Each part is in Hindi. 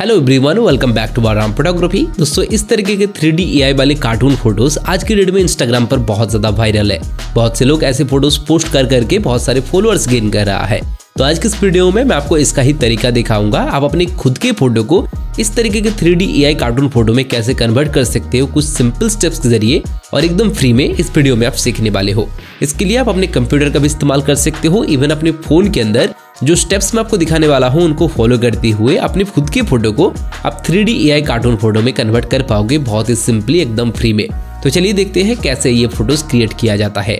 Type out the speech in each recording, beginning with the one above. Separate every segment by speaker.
Speaker 1: Hello everyone welcome back to Baaram photography दोस्तों, इस तरीके के थ्री डी वाले कार्टून फ़ोटोज़ आज की डेट में इंस्टाग्राम पर बहुत ज़्यादा वायरल है। बहुत से लोग ऐसे फ़ोटोज़ पोस्ट कर करके बहुत सारे फॉलोअर्स गेन कर रहा है। तो आज के इस वीडियो में मैं आपको इसका ही तरीका दिखाऊँगा। आप अपने खुद के फ़ोटो को इस तरीके के थ्री डी कार्टून फ़ोटो में कैसे कन्वर्ट कर सकते हो, कुछ सिंपल स्टेप्स के ज़रिए और एकदम फ्री में इस वीडियो में आप सीखने वाले हो। इसके लिए आप अपने कंप्यूटर का भी इस्तेमाल कर सकते हो इवन अपने फ़ोन के अंदर जो स्टेप्स मैं आपको दिखाने वाला हूँ, उनको फॉलो करते हुए अपने खुद के फ़ोटो को आप थ्री डी कार्टून फ़ोटो में कन्वर्ट कर पाओगे बहुत ही सिंपली एकदम फ्री में। तो चलिए देखते हैं कैसे ये फ़ोटोज़ क्रिएट किया जाता है।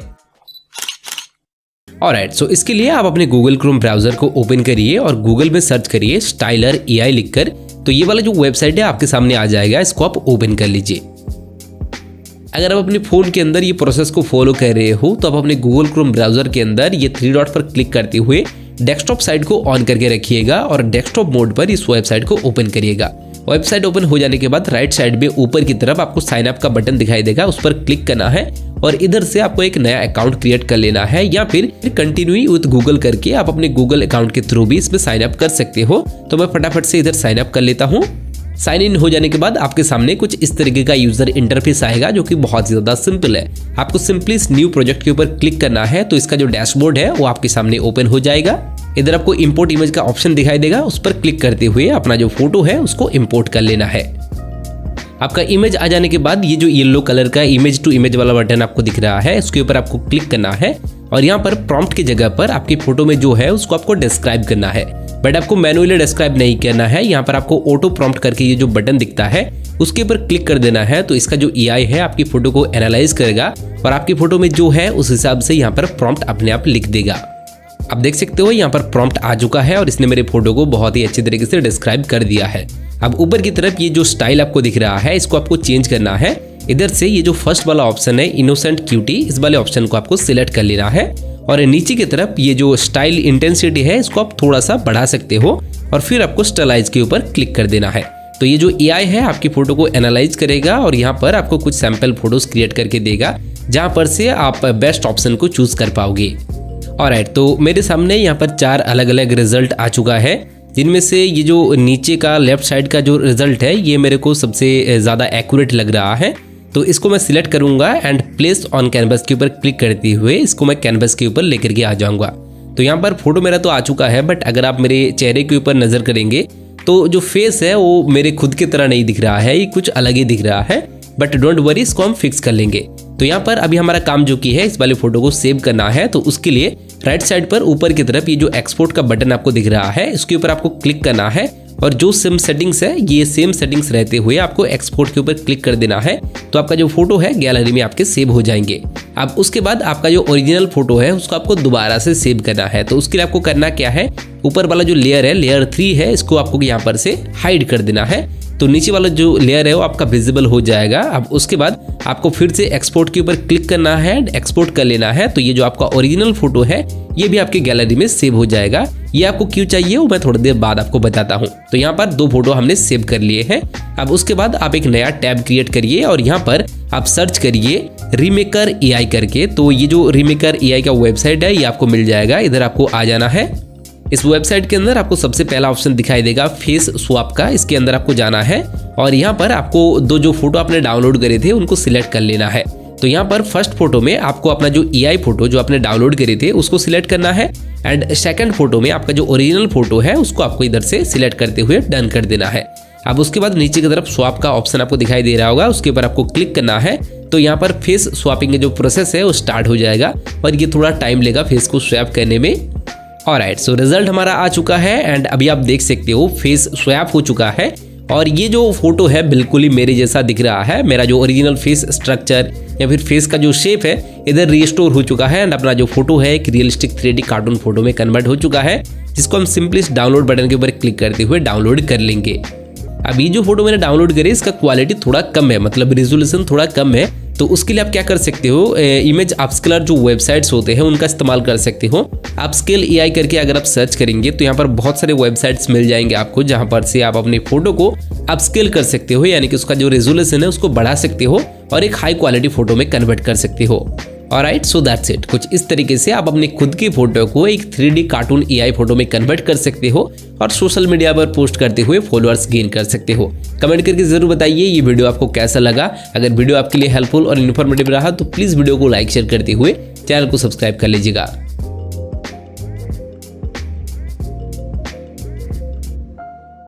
Speaker 1: और सो इसके लिए आप अपने गूगल क्रोम ब्राउज़र को ओपन करिए और गूगल में सर्च करिए स्टाइलर ए लिखकर। तो ये वाला जो वेबसाइट है, आपके सामने आ जाएगा, इसको आप ओपन कर लीजिए। अगर आप अपने फ़ोन के अंदर ये प्रोसेस को फॉलो कर रहे हो तो आप अपने गूगल क्रोम ब्राउज़र के अंदर ये थ्री डॉट पर क्लिक करते हुए डेस्कटॉप साइट को ऑन करके रखिएगा और डेस्कटॉप मोड पर इस वेबसाइट को ओपन करिएगा। वेबसाइट ओपन हो जाने के बाद राइट साइड में ऊपर की तरफ़ आपको साइन अप का बटन दिखाई देगा, उस पर क्लिक करना है और इधर से आपको एक नया अकाउंट क्रिएट कर लेना है या फिर कंटिन्यू विथ गूगल करके आप अपने गूगल अकाउंट के थ्रू भी इसमें साइन अप कर सकते हो। तो मैं फटाफट से इधर साइन अप कर लेता हूँ। साइन इन हो जाने के बाद आपके सामने कुछ इस तरीके का यूज़र इंटरफेस आएगा जो कि बहुत ज़्यादा सिंपल है। आपको सिंपली इस न्यू प्रोजेक्ट के ऊपर क्लिक करना है तो इसका जो डैशबोर्ड है, वो आपके सामने ओपन हो जाएगा। इधर आपको इम्पोर्ट इमेज का ऑप्शन दिखाई देगा, उस पर क्लिक करते हुए अपना जो फ़ोटो है, उसको इम्पोर्ट कर लेना है। आपका इमेज आ जाने के बाद ये जो येलो कलर का इमेज टू इमेज वाला बटन आपको दिख रहा है इसके ऊपर आपको क्लिक करना है। और यहाँ पर प्रॉम्प्ट की जगह पर आपकी फ़ोटो में जो है, उसको आपको डिस्क्राइब करना है। बट आपको मैनुअली डिस्क्राइब नहीं करना है, यहाँ पर आपको ऑटो प्रॉम्प्ट करके ये जो बटन दिखता है, उसके ऊपर क्लिक कर देना है तो इसका जो ए है, आपकी फ़ोटो को एनालाइज करेगा और आपकी फ़ोटो में जो है, उस हिसाब से यहाँ पर प्रॉम्प्ट अपने आप लिख देगा। आप देख सकते हो, यहाँ पर प्रॉम्प्ट आ चुका है और इसने मेरे फ़ोटो को बहुत ही अच्छी तरीके से डिस्क्राइब कर दिया है। अब ऊपर की तरफ़ ये जो स्टाइल आपको दिख रहा है, इसको आपको चेंज करना है। इधर से ये जो फ़र्स्ट वाला ऑप्शन है इनोसेंट क्यूटी इस वाले ऑप्शन को आपको सिलेक्ट कर लेना है। और नीचे की तरफ़ ये जो स्टाइल इंटेंसिटी है, इसको आप थोड़ा सा बढ़ा सकते हो और फिर आपको स्टलाइज के ऊपर क्लिक कर देना है। तो ये जो एआई है, आपकी फ़ोटो को एनालाइज करेगा और यहाँ पर आपको कुछ सैंपल फ़ोटोज़ क्रिएट करके देगा, जहाँ पर से आप बेस्ट ऑप्शन को चूज़ कर पाओगे। और राइट तो मेरे सामने यहाँ पर चार अलग अलग रिज़ल्ट आ चुका है, जिनमें से ये जो नीचे का लेफ़्ट साइड का जो रिज़ल्ट है, ये मेरे को सबसे ज़्यादा एक्यूरेट लग रहा है। तो इसको मैं सिलेक्ट करूँगा एंड प्लेस ऑन कैनवस के ऊपर क्लिक करते हुए इसको मैं कैनवस के ऊपर लेकर के आ जाऊँगा। तो यहाँ पर फ़ोटो मेरा तो आ चुका है बट अगर आप मेरे चेहरे के ऊपर नज़र करेंगे तो जो फेस है वो मेरे खुद की तरह नहीं दिख रहा है, ये कुछ अलग ही दिख रहा है बट डोंट वरी इसको हम फिक्स कर लेंगे। तो यहाँ पर अभी हमारा काम जो की है, इस वाले फ़ोटो को सेव करना है तो उसके लिए राइट साइड पर ऊपर की तरफ़ ये जो एक्सपोर्ट का बटन आपको दिख रहा है, इसके ऊपर आपको क्लिक करना है। और जो सेम सेटिंग्स है, ये सेम सेटिंग्स रहते हुए आपको एक्सपोर्ट के ऊपर क्लिक कर देना है। तो आपका जो फ़ोटो है गैलरी में आपके सेव हो जाएँगे। अब उसके बाद आपका जो ओरिजिनल फ़ोटो है, उसको आपको दोबारा से सेव करना है। तो उसके लिए आपको करना क्या है? ऊपर वाला जो लेयर है लेयर थ्री है, इसको आपको यहाँ पर से हाइड कर देना है। तो नीचे वाला जो लेयर है वो आपका विजिबल हो जाएगा। अब उसके बाद आपको फिर से एक्सपोर्ट के ऊपर क्लिक करना है एक्सपोर्ट कर लेना है। तो ये जो आपका ओरिजिनल फ़ोटो है, ये भी आपके गैलरी में सेव हो जाएगा। ये आपको क्यों चाहिए, वो मैं थोड़ी देर बाद आपको बताता हूँ। तो यहाँ पर दो फ़ोटो हमने सेव कर लिए हैं। अब उसके बाद आप एक नया टैब क्रिएट करिए और यहाँ पर आप सर्च करिए रीमेकर ए करके। तो ये जो रीमेकर ए का वेबसाइट है, ये आपको मिल जाएगा। इधर आपको आ जाना है। इस वेबसाइट के अंदर आपको सबसे पहला ऑप्शन दिखाई देगा फेस स्वाप का। इसके अंदर आपको जाना है और यहाँ पर आपको दो जो फ़ोटो आपने डाउनलोड करे थे, उनको सिलेक्ट कर लेना है। तो यहाँ पर फ़र्स्ट फ़ोटो में आपको अपना जो ई फ़ोटो जो आपने डाउनलोड करे थे, उसको सिलेक्ट करना है। एंड सेकंड फ़ोटो में आपका जो ओरिजिनल फ़ोटो है, उसको आपको इधर से सिलेक्ट करते हुए डन कर देना है। अब उसके बाद नीचे की तरफ़ स्वाप का ऑप्शन आपको दिखाई दे रहा होगा, उसके ऊपर आपको क्लिक करना है। तो यहाँ पर फेस स्वापिंग का जो प्रोसेस है, वो स्टार्ट हो जाएगा। और ये थोड़ा टाइम लेगा फेस को स्वैप करने में। और सो रिज़ल्ट हमारा आ चुका है एंड अभी आप देख सकते हो फेस स्वैप हो चुका है। और ये जो फ़ोटो है, बिल्कुल ही मेरे जैसा दिख रहा है। मेरा जो ओरिजिनल फेस स्ट्रक्चर या फिर फेस का जो शेप है, इधर रिस्टोर हो चुका है एंड अपना जो फ़ोटो है, एक रियलिस्टिक थ्री कार्टून फ़ोटो में कन्वर्ट हो चुका है, जिसको हम सिंपली डाउनलोड बटन के ऊपर क्लिक करते हुए डाउनलोड कर लेंगे। अभी जो फ़ोटो मैंने डाउनलोड करी, इसका क्वालिटी थोड़ा कम है मतलब रेजोल्यूशन थोड़ा कम है। तो उसके लिए आप क्या कर सकते हो? इमेज अपस्केलर जो वेबसाइट्स होते हैं, उनका इस्तेमाल कर सकते हो। अपस्केल एआई करके अगर आप सर्च करेंगे तो यहाँ पर बहुत सारे वेबसाइट्स मिल जाएँगे आपको, जहाँ पर से आप अपने फ़ोटो को अपस्केल कर सकते हो, यानी कि उसका जो रेजोल्यूशन है, उसको बढ़ा सकते हो और एक हाई क्वालिटी फ़ोटो में कन्वर्ट कर सकते हो। और राइट सो दैट्स इट कुछ इस तरीके से आप अपने खुद की फ़ोटो को एक थ्री कार्टून एआई फ़ोटो में कन्वर्ट कर सकते हो और सोशल मीडिया पर पोस्ट करते हुए फॉलोअर्स गेन कर सकते हो। कमेंट करके ज़रूर बताइए ये वीडियो आपको कैसा लगा। अगर वीडियो आपके लिए हेल्पफुल और इन्फॉर्मेटिव रहा तो प्लीज़ वीडियो को लाइक शेयर करते हुए चैनल को सब्सक्राइब कर लीजिएगा।